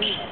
week.